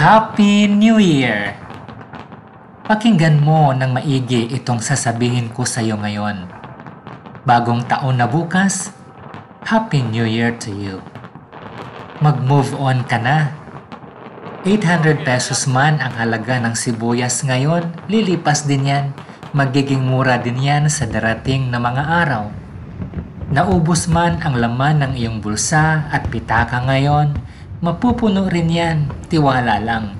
Happy New Year! Pakinggan mo ng maigi itong sasabihin ko sa iyo ngayon. Bagong taon na bukas, Happy New Year to you. Mag-move on ka na. 800 pesos man ang halaga ng sibuyas ngayon, lilipas din yan. Magiging mura din yan sa darating na mga araw. Naubos man ang laman ng iyong bulsa at pitaka ngayon, mapupuno rin yan, tiwala lang.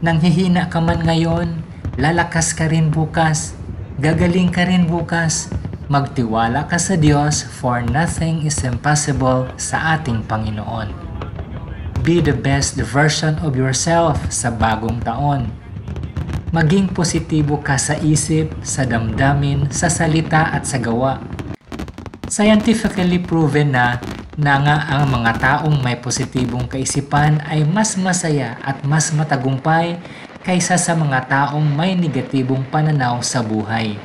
Nang hihina ka man ngayon, lalakas ka rin bukas, gagaling ka rin bukas, magtiwala ka sa Diyos for nothing is impossible sa ating Panginoon. Be the best version of yourself sa bagong taon. Maging positibo ka sa isip, sa damdamin, sa salita at sa gawa. Scientifically proven na na nga ang mga taong may positibong kaisipan ay mas masaya at mas matagumpay kaysa sa mga taong may negatibong pananaw sa buhay.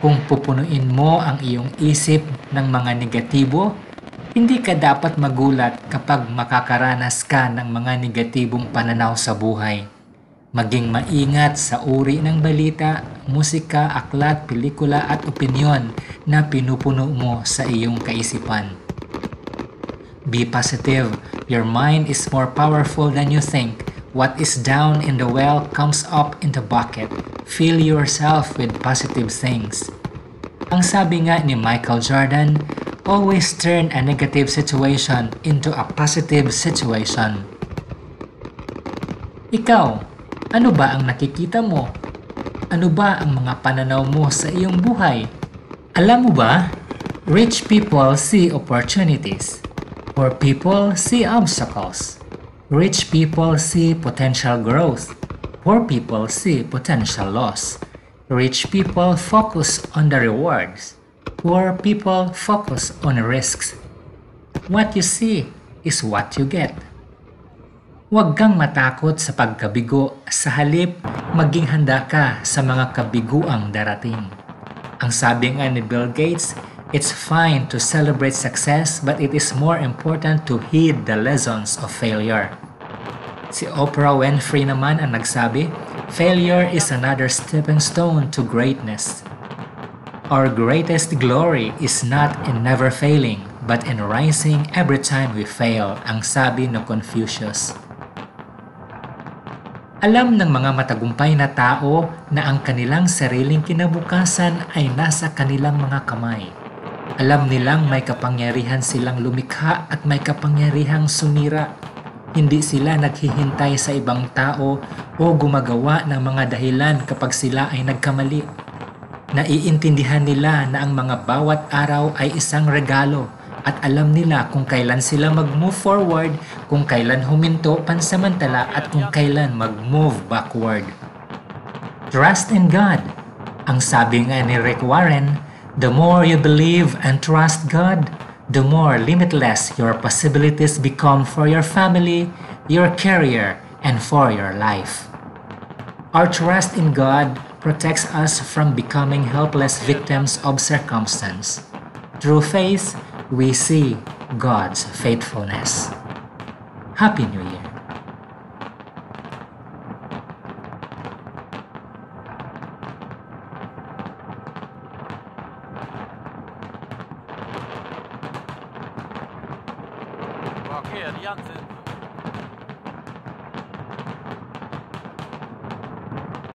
Kung pupunuin mo ang iyong isip ng mga negatibo, hindi ka dapat magulat kapag makakaranas ka ng mga negatibong pananaw sa buhay. Maging maingat sa uri ng balita, musika, aklat, pelikula at opinyon na pinupuno mo sa iyong kaisipan. Be positive. Your mind is more powerful than you think What is down in the well comes up in the bucket. Fill yourself with positive things. Ang sabi nga ni Michael Jordan, always turn a negative situation into a positive situation. Ikaw, ano ba ang nakikita mo? Ano ba ang mga pananaw mo sa iyong buhay? Alam mo ba, rich people see opportunities. Poor people see obstacles. Rich people see potential growth. Poor people see potential loss. Rich people focus on the rewards. Poor people focus on risks. What you see is what you get. Huwag kang matakot sa pagkabigo. Sa halip, maging handa ka sa mga kabiguang darating. Ang sabi nga ni Bill Gates, It's fine to celebrate success, but it is more important to heed the lessons of failure. Si Oprah Winfrey naman ang nagsabi, Failure is another stepping stone to greatness. Our greatest glory is not in never failing, but in rising every time we fail, ang sabi ng Confucius. Alam ng mga matagumpay na tao na ang kanilang sariling kinabukasan ay nasa kanilang mga kamay. Alam nilang may kapangyarihan silang lumikha at may kapangyarihang sumira. Hindi sila naghihintay sa ibang tao o gumagawa ng mga dahilan kapag sila ay nagkamali. Naiintindihan nila na ang mga bawat araw ay isang regalo at alam nila kung kailan sila mag-move forward, kung kailan huminto pansamantala at kung kailan mag-move backward. Trust in God. Ang sabi nga ni Rick Warren, The more you believe and trust God, the more limitless your possibilities become for your family, your career, and for your life. Our trust in God protects us from becoming helpless victims of circumstance. Through faith, we see God's faithfulness. Happy New Year! 雪的样子。